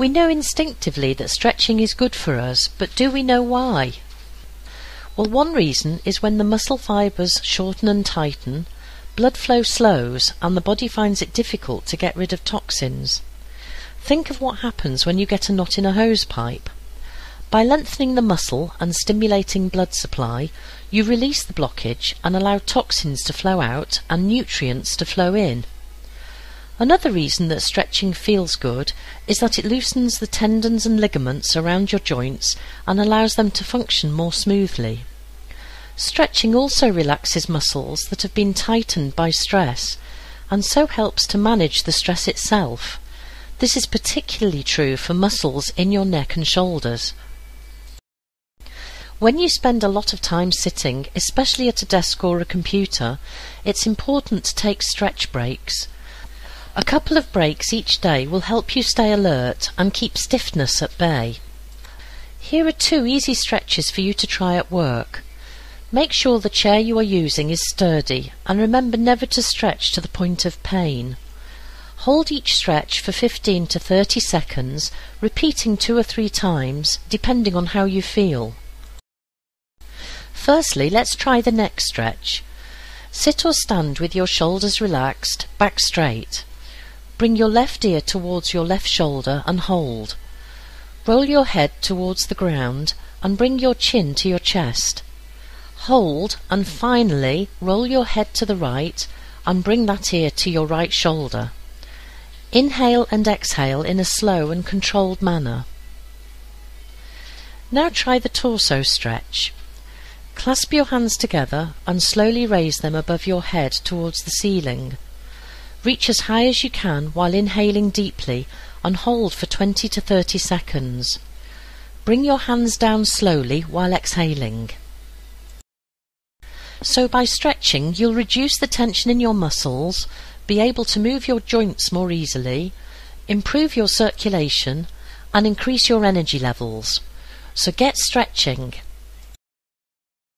We know instinctively that stretching is good for us, but do we know why? Well, one reason is when the muscle fibres shorten and tighten, blood flow slows and the body finds it difficult to get rid of toxins. Think of what happens when you get a knot in a hose pipe. By lengthening the muscle and stimulating blood supply, you release the blockage and allow toxins to flow out and nutrients to flow in. Another reason that stretching feels good is that it loosens the tendons and ligaments around your joints and allows them to function more smoothly. Stretching also relaxes muscles that have been tightened by stress and so helps to manage the stress itself. This is particularly true for muscles in your neck and shoulders. When you spend a lot of time sitting, especially at a desk or a computer, it's important to take stretch breaks. A couple of breaks each day will help you stay alert and keep stiffness at bay. Here are two easy stretches for you to try at work. Make sure the chair you are using is sturdy and remember never to stretch to the point of pain. Hold each stretch for 15 to 30 seconds, repeating two or three times, depending on how you feel. Firstly, let's try the neck stretch. Sit or stand with your shoulders relaxed, back straight. Bring your left ear towards your left shoulder and hold. Roll your head towards the ground and bring your chin to your chest. Hold and finally roll your head to the right and bring that ear to your right shoulder. Inhale and exhale in a slow and controlled manner. Now try the torso stretch. Clasp your hands together and slowly raise them above your head towards the ceiling. Reach as high as you can while inhaling deeply and hold for 20 to 30 seconds. Bring your hands down slowly while exhaling. So by stretching, you'll reduce the tension in your muscles, be able to move your joints more easily, improve your circulation, and increase your energy levels. So get stretching.